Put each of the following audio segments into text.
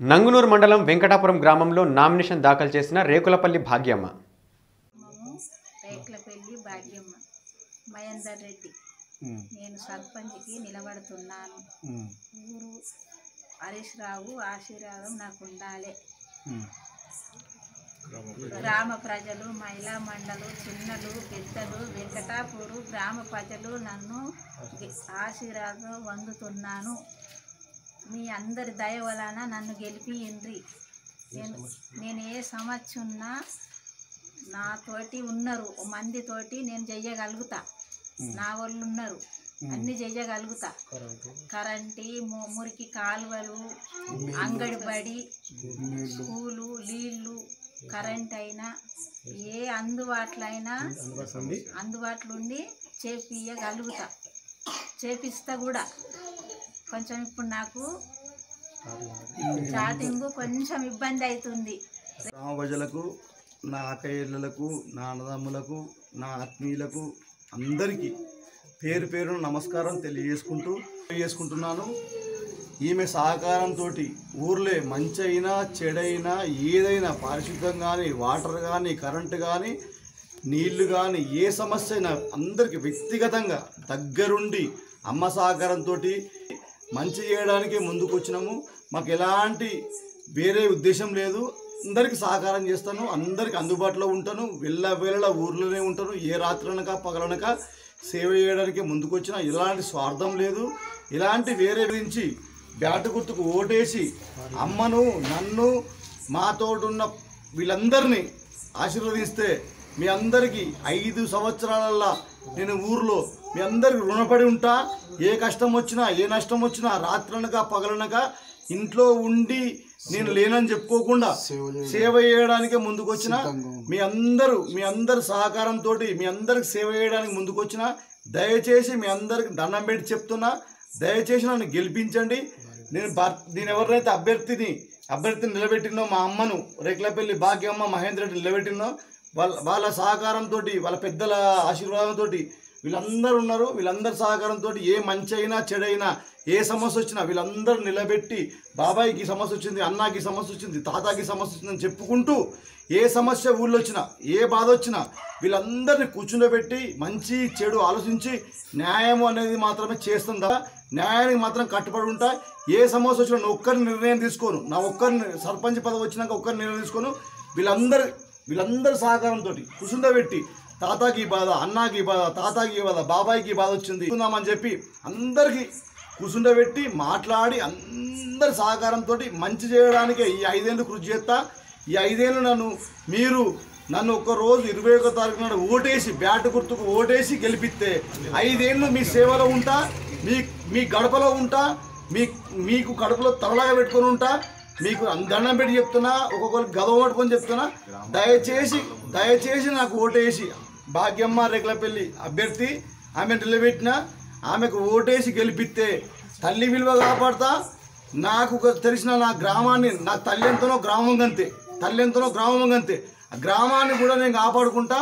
నంగునూరు మండలం వెంకటాపురం గ్రామంలో నామినేషన్ దాఖలు చేసిన రేకులపల్లి భాగ్యమ్మ. మేము రేట్లపల్లి భాగ్యమ్మ మహేందర్ రెడ్డి. నేను సర్పంచ్కి నిలబడుతున్నాను. ఊరు హరీష్ రావు ఆశీర్వాదం నాకు ఉండాలి. గ్రామ ప్రజలు మహిళా మండలు చిన్నలు పెద్దలు వెంకటాపూరు గ్రామ ప్రజలు నన్ను ఆశీర్వాదం వందుతున్నాను. మీ అందరి దయ వలన నన్ను గెలిపియండ్రి నేను నేను ఏ సమస్య ఉన్నా నాతోటి ఉన్నారు. మందితోటి నేను చెయ్యగలుగుతా నా వాళ్ళు ఉన్నారు. అన్ని చెయ్యగలుగుతా కరెంటు? ము- మురికి కాలువలు అంగడి బడి స్కూలు నీళ్ళు కరెంట్ అయినా ఏ? అందుబాటులో అయినా అందుబాటులో ఉండి చేపియగలుగుతా చేపిస్తా కూడా. కొంచెం ఇప్పుడు నాకు స్టార్టింగ్. కొంచెం ఇబ్బంది అవుతుంది. గ్రామ ప్రజలకు నా అక్కయ్యలకు నా అన్నదమ్ములకు నా ఆత్మీయులకు అందరికీ పేరు పేరున నమస్కారం తెలియజేసుకుంటూ తెలియజేసుకుంటున్నాను ఈమె సహకారంతో ఊర్లే మంచైనా చెడైనా ఏదైనా పారిశుద్ధం కానీ వాటర్ కానీ కరెంటు కానీ నీళ్ళు కానీ ఏ సమస్య అయినా అందరికీ వ్యక్తిగతంగా దగ్గరుండి అమ్మ సహకారంతో మంచి చేయడానికే ముందుకు వచ్చినాము మాకు ఎలాంటి వేరే ఉద్దేశం లేదు. అందరికి సహకారం చేస్తాను. అందరికి అందుబాటులో ఉంటాను. వెళ్ళ వేళ ఊర్లోనే ఉంటాను. ఏ రాత్రనక పగలనక సేవ చేయడానికి ముందుకు వచ్చిన ఎలాంటి స్వార్థం లేదు. ఇలాంటి వేరే గురించి బ్యాట గుర్తుకు ఓటేసి అమ్మను నన్ను మాతోడున్న వీళ్ళందరినీ ఆశీర్వదిస్తే మీ అందరికీ ఐదు సంవత్సరాలల్లా నేను ఊర్లో మీ అందరికి రుణపడి ఉంటా. ఏ కష్టం వచ్చినా ఏ నష్టం వచ్చినా రాత్రనక పగలనక ఇంట్లో ఉండి నేను లేనని చెప్పుకోకుండా సేవ చేయడానికే ముందుకొచ్చిన మీ అందరూ మీ అందరి సహకారంతో మీ అందరికి సేవ చేయడానికి ముందుకు వచ్చిన దయచేసి మీ అందరికి దండం పెట్టి చెప్తున్నా దయచేసి నన్ను గెలిపించండి. నేను నేను ఎవరినైతే అభ్యర్థిని అభ్యర్థిని నిలబెట్టినో మా అమ్మను రేకులపల్లి భాగ్యమ్మ మహేంద్ర రెడ్డి నిలబెట్టినో వాళ్ళ వాళ్ళ సహకారంతో వాళ్ళ పెద్దల ఆశీర్వాదంతో వీళ్ళందరూ ఉన్నారు. వీళ్ళందరి సహకారంతో ఏ మంచి అయినా చెడైనా ఏ సమస్య వచ్చినా వీళ్ళందరూ నిలబెట్టి బాబాయికి సమస్య వచ్చింది అన్నకి సమస్య వచ్చింది తాతాకి సమస్య వచ్చిందని చెప్పుకుంటూ ఏ సమస్య ఊళ్ళో వచ్చినా ఏ బాధ వచ్చినా వీళ్ళందరినీ కూర్చుండబెట్టి మంచి చెడు ఆలోచించి న్యాయం అనేది మాత్రమే చేస్తుందా న్యాయానికి మాత్రం కట్టుబడి ఉంటా. ఏ సమస్య వచ్చినా నేను ఒక్కరిని నిర్ణయం తీసుకోను. నా ఒక్కరిని సర్పంచ్ పదవి వచ్చినాక ఒక్కరిని నిర్ణయం తీసుకోను. వీళ్ళందరూ వీళ్ళందరి సహకారంతో కుసుండబెట్టి తాతాకి బాధ అన్నాకి బాధ తాతాకి బాధ బాబాయికి బాధ వచ్చింది. అని చెప్పి అందరికీ కూర్చుండబెట్టి మాట్లాడి అందరి సహకారంతో మంచి చేయడానికే ఈ ఐదేళ్ళు కృషి చేస్తా. ఈ ఐదేళ్ళు నన్ను మీరు నన్ను ఒక్కరోజు ఇరవై ఒక తారీఖు నాడు ఓటేసి బ్యాట్ గుర్తుకు ఓటేసి గెలిపిస్తే ఐదేళ్ళు మీ సేవలో ఉంటా మీ మీ గడపలో ఉంటా మీ మీకు కడుపులో తరలాగా పెట్టుకొని ఉంటా. మీకు దండం పెట్టి చెప్తున్నా ఒక్కొక్కరు గదవ పట్టుకొని చెప్తున్నా. దయచేసి దయచేసి నాకు ఓటేసి భాగ్యమ్మ రెగ్లపల్లి అభ్యర్థి ఆమె నిలబెట్టిన ఆమెకు ఓటేసి గెలిపిస్తే తల్లి విలువ కాపాడుతా. నాకు ఒక తెలిసిన నా గ్రామాన్ని నా తల్లి ఎంతనో గ్రామం గంతే తల్లి ఎంతనో గ్రామం గంతే ఆ గ్రామాన్ని కూడా నేను కాపాడుకుంటా.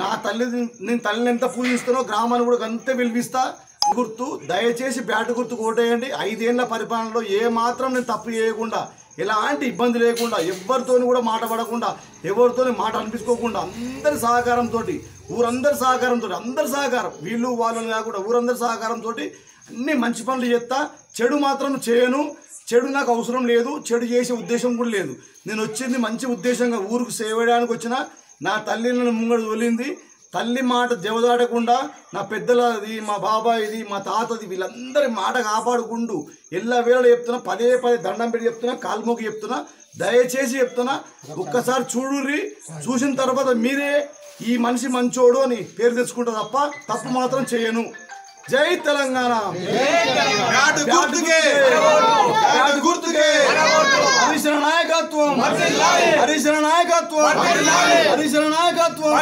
నా తల్లి నేను తల్లిని ఎంత పూజిస్తానో గ్రామాన్ని కూడా అంతే విలువిస్తా. గుర్తు దయచేసి బ్యాట్ గుర్తు ఓటేయండి. ఐదేళ్ళ పరిపాలనలో ఏ మాత్రం నేను తప్పు చేయకుండా ఎలాంటి ఇబ్బంది లేకుండా ఎవరితోని కూడా మాట పడకుండా ఎవరితోని మాట అనిపించుకోకుండా అందరి సహకారంతో ఊరందరి సహకారంతో అందరి సహకారం వీళ్ళు వాళ్ళని కాకుండా ఊరందరి సహకారంతో అన్ని మంచి పనులు చేస్తా. చెడు మాత్రం చేయను. చెడు నాకు అవసరం లేదు. చెడు చేసే ఉద్దేశం కూడా లేదు. నేను వచ్చింది మంచి ఉద్దేశంగా ఊరుకు సేవడానికి వచ్చిన నా తల్లి నన్ను ముంగడు తొలింది. తల్లి మాట జవదాడకుండా నా పెద్దలది మా బాబాయిది మా తాతది వీళ్ళందరి మాట కాపాడుకుంటూ ఎల్ల వేళ చెప్తున్నా పదే పదే దండం పెట్టి చెప్తున్నా కాల్మోకి చెప్తున్నా దయచేసి చెప్తున్నా ఒక్కసారి చూడుర్రి చూసిన తర్వాత మీరే ఈ మనిషి మంచోడు అని పేరు తెచ్చుకుంటా తప్ప తప్పు మాత్రం చేయను. జై తెలంగాణ. హరీశ్వర నాయకత్వం. హరీశ్వర నాయకత్వం. హరీశ్వర నాయకత్వం.